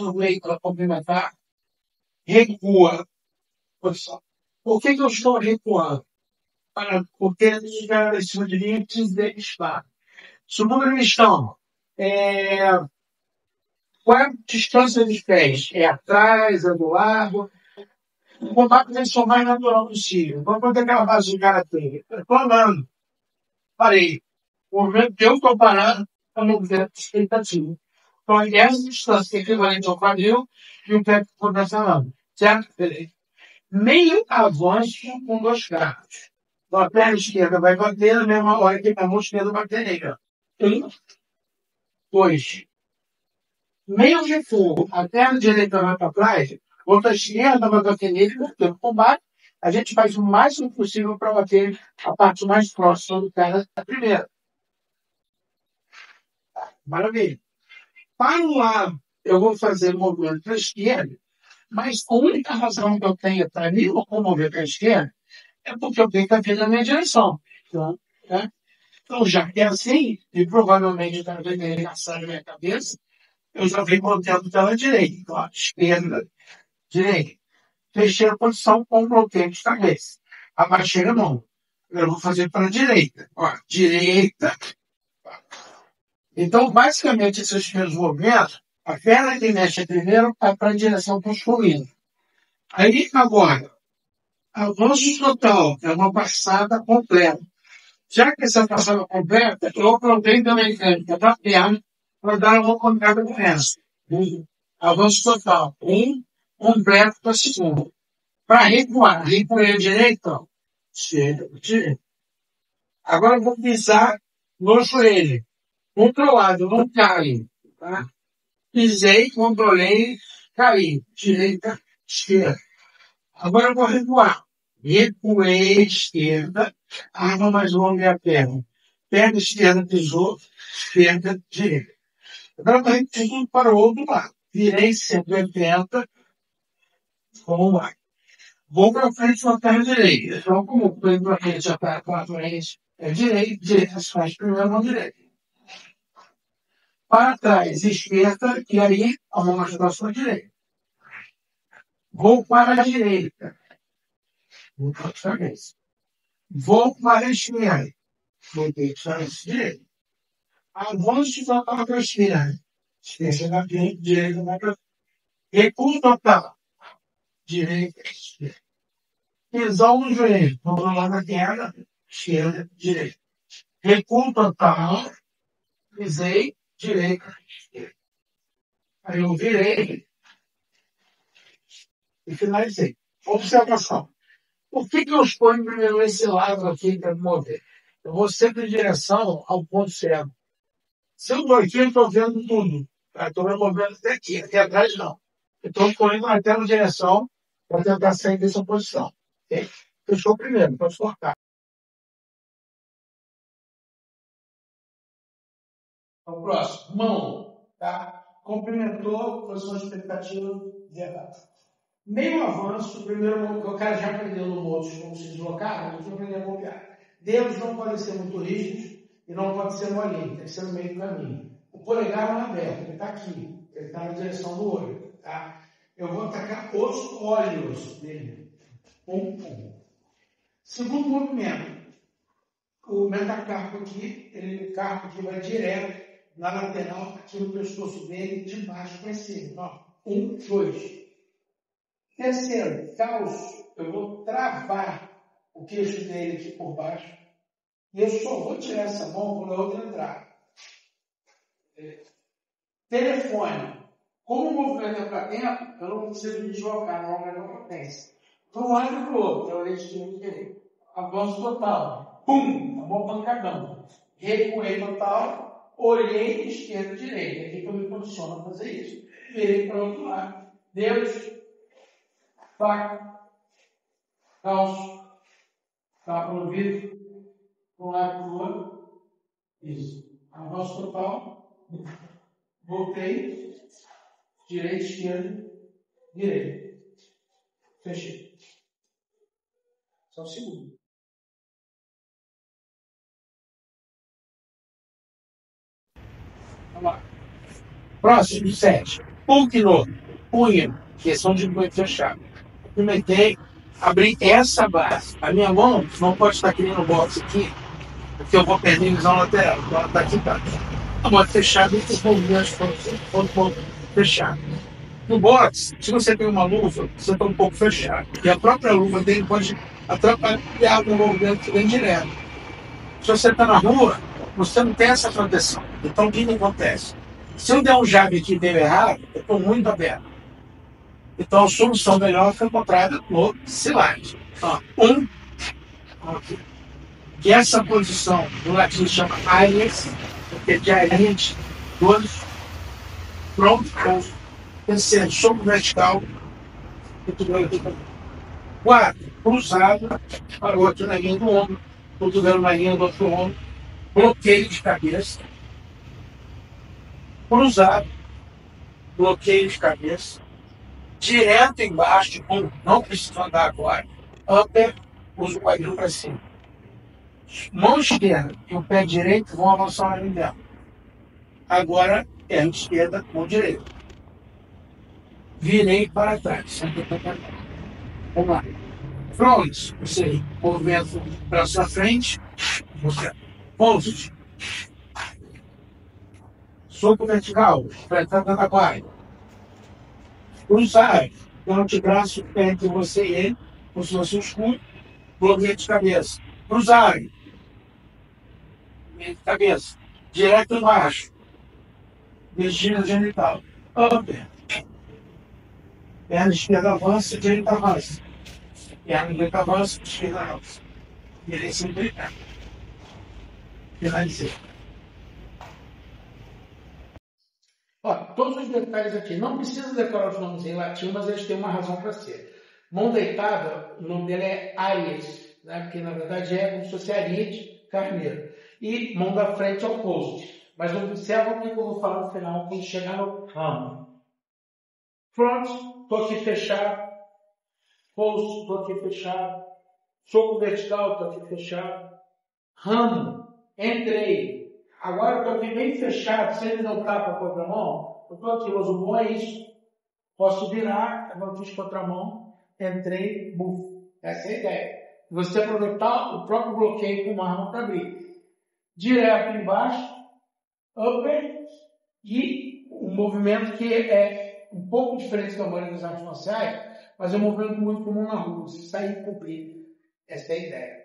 o meio para complementar, recua. Por que, que eu estou recuando? Para, porque eles chegaram em cima de mim antes de estar. Segundo eles estão, é, qual é a distância de pés? É atrás, é do lado? O tem que ser o mais natural possível. Vamos fazer aquela base de karatê. Estou andando. Parei. O momento que eu estou parado, eu não quero expectativa. Então, essa distância é equivalente ao quadril e o pé convencional. Certo? Beleza. Meio avanço com dois carros. Então, a perna esquerda vai bater na mesma hora que a mão esquerda bater nele. Um, dois. Meio de fogo. A perna direita vai para trás, outra esquerda vai bater nele, porque no combate a gente faz o máximo possível para bater a parte mais próxima do cara da primeira. Maravilha. Para o lado, eu vou fazer movimento para a esquerda, mas a única razão que eu tenho para me locomover para a esquerda é porque eu tenho que vir na minha direção. Então, né? então, já que é assim, e provavelmente está vendo passar na minha cabeça, eu já venho mantendo pela direita. Então, esquerda, direita. Fechei a posição com o bloqueio de cabeça. Abaixei a mão. Eu vou fazer para a direita. Ó, direita, então, basicamente, esses primeiros movimentos, a perna que mexe primeiro vai para a direção masculina. Aí, agora, avanço total é uma passada completa. Já que essa passada completa, eu aprontei da mecânica da perna para dar uma pancada com essa. Avanço total. Um completo para segundo. Para recuar, recuar a direita, direita. Agora eu vou pisar no joelho controlado, não cai. Tá? Pisei, controlei, caí. Direita, esquerda. Agora eu vou recuar. Recuei, esquerda, arma mais longa a perna. Perna esquerda pisou, esquerda, direita. Agora eu vou repetir para o outro lado. Virei 180, vamos lá. Vou para frente com a perna direita. Então, como eu para frente, a perna para frente é direita, direita, faz primeiro mão direita para trás, esquerda, e aí a mão na sua direita. Vou para a direita. Vou para a vez. Vou para a esquerda. Voltei para a direita. Avanço para a esquerda. Esquerda na frente, direita na frente. Recuo total. Direita, esquerda. Pisão no joelho. Vamos lá na terra. Esquerda, direita. Recuo total. Pisei direita. Aí eu virei e finalizei. Observação. Por que, que eu exponho primeiro esse lado aqui para mover? Eu vou sempre em direção ao ponto cego. Se eu estou aqui, eu estou vendo tudo. Estou me movendo até aqui, até atrás não. Estou correndo até na direção para tentar sair dessa posição. Okay? Fechou primeiro, pode cortar. Então, próximo, mão. Tá? Cumprimentou, sua expectativa verdade. Meio avanço, primeiro que o cara já aprendeu no modos como se deslocar, não aprendeu a copiar. Dedos não podem ser muito rígidos e não pode ser molinho, tem que ser no meio do caminho. O polegar não é aberto, ele está aqui, ele está na direção do olho. Tá? Eu vou atacar os olhos dele. Um. Segundo movimento, o metacarpo aqui, ele, o carpo aqui vai direto na lateral, aqui no pescoço dele, de baixo para cima. Ó, um, dois. Terceiro, calço. Eu vou travar o queixo dele aqui por baixo. E eu só vou tirar essa mão quando a outra entrar. Telefone. Como o movimento é para dentro, eu não consigo me deslocar, não é uma potência. Então, um lado para o outro, é o leite de direito. Avanço total. Pum! A mão pancadão. Recuei total olhei esquerda direita. É aqui que eu me posiciono a fazer isso. Virei para o outro lado. Deus, faca, calço, tapa no vidro, um lado para o outro. Isso. Avanço total. Voltei. Direita, esquerda, direita. Fechei. Só um segundo. Lá. Próximo, sete. Pugno, punho, que são de fechado. Experimentei abrir essa base. A minha mão não pode estar aqui no box aqui, porque eu vou perder visão lateral. Então ela está aqui embaixo. A é fechada e os movimentos foram fechados. No box, se você tem uma luva, você está um pouco fechado. E a própria luva dele pode atrapalhar o movimento que vem direto. Se você está na rua, você não tem essa proteção. Então o que, que acontece? Se eu der um jab aqui deu errado, eu estou muito aberto. Então a solução melhor foi encontrada no slide. Então, um, aqui. que essa posição no latim chama alias, porque é de alias, dois, pronto, terceiro, soco vertical, quatro, cruzado, para o outro na linha do ombro, cotovelo na linha do outro ombro, bloqueio de cabeça, cruzado, bloqueio de cabeça, direto embaixo, com não precisa andar agora, upper, usa o quadril para cima. Mão esquerda e o pé direito vão avançar na linha Agora, perna esquerda, mão direita. Virei para trás. Vamos lá. Front, você movimento para sua frente, você Post. Soco vertical, fretando na guarda. Cruzar, o antebraço entre você e ele, como se fosse um escudo, bloqueio de cabeça. Cruzar, de cabeça, direto embaixo, destino genital. Upper. Perna esquerda avança, direita avança. Perna direita avança, esquerda avança. Direita finalizei. Ó, todos os detalhes aqui. Não precisa decorar os nomes em latim, mas eles têm uma razão para ser. Mão deitada, o nome dele é Aries, né? porque na verdade é como se fosse Ariete Carneiro. E mão da frente é o post. Mas observa o que eu vou falar no final, quando chegar no ramo. Front, estou aqui fechado. Post, estou aqui fechado. Soco vertical, estou aqui fechado. Ramo, Entrei. Agora eu estou aqui bem fechado, sem ele não tapa com a outra mão. Eu estou aqui, mas o bom é isso. Posso virar, eu fiz com a outra mão, entrei, buf. Essa é a ideia. Você aproveitar o próprio bloqueio com uma arma para abrir. Direto embaixo, upper, e um movimento que é um pouco diferente da maioria das artes marciais, mas é um movimento muito comum na rua. Você sair e cobrir. Essa é a ideia.